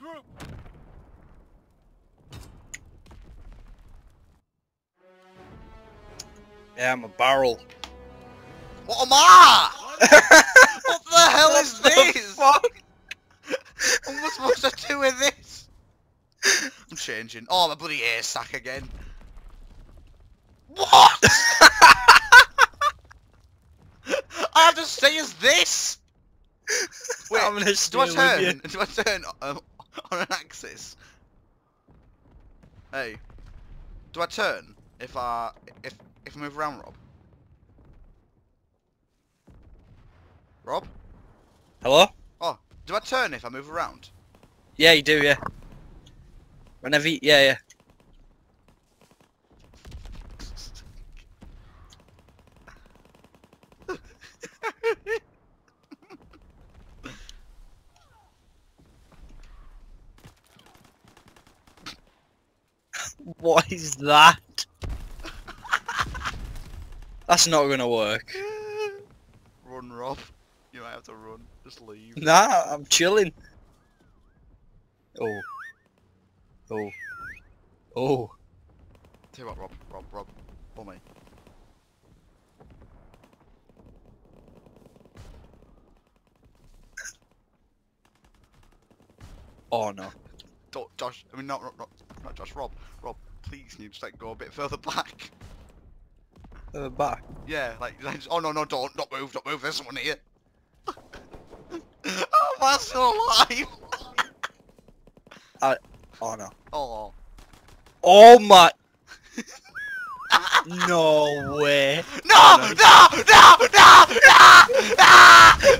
Regroup. Yeah, I'm a barrel. What am I? what the hell is the this? fuck? What am I supposed to do with this? I'm changing. Oh, my bloody air sack again. What? I have to stay as this. Wait, I'm gonna do I steal with turn? you. Do I turn um, on an axis? Hey, do I turn if I if if I move around, Rob? Rob? Hello? Oh, do I turn if I move around? Yeah, you do, yeah. Whenever you, yeah, yeah. What is that? That's not gonna work. run, Rob. You might have to run. Just leave. Nah, I'm chilling. Oh. Oh. Oh. Tell you what, Rob, Rob, Rob, or me. Oh no. Don't, Josh, I mean, not, not, not, not Josh, Rob. Rob, please, can you just like go a bit further back? Uh, back. Yeah, like, oh no, no, don't, don't move, don't move, there's someone here. oh, am I still alive? Oh no. Oh. Oh my. no way. No, no, no, no, no, no!